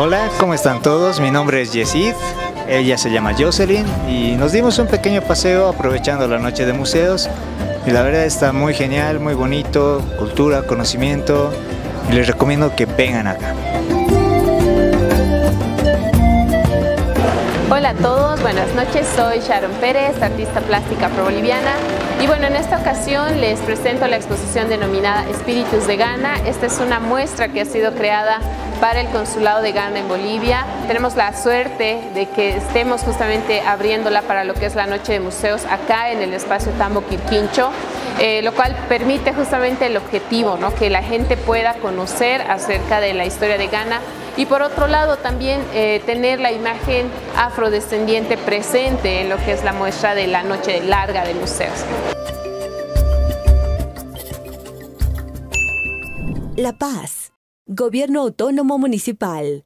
Hola, ¿cómo están todos? Mi nombre es Yesid, ella se llama Jocelyn y nos dimos un pequeño paseo aprovechando la noche de museos y la verdad está muy genial, muy bonito, cultura, conocimiento y les recomiendo que vengan acá. Hola a todos, buenas noches, soy Sharon Pérez, artista plástica afro-boliviana y bueno, en esta ocasión les presento la exposición denominada Espíritus de Ghana. Esta es una muestra que ha sido creada para el Consulado de Ghana en Bolivia. Tenemos la suerte de que estemos justamente abriéndola para lo que es la Noche de Museos acá en el espacio Tambo Quirquincho. Eh, lo cual permite justamente el objetivo, ¿no? que la gente pueda conocer acerca de la historia de Ghana y por otro lado también eh, tener la imagen afrodescendiente presente en lo que es la muestra de la noche larga de museos. La Paz, Gobierno Autónomo Municipal.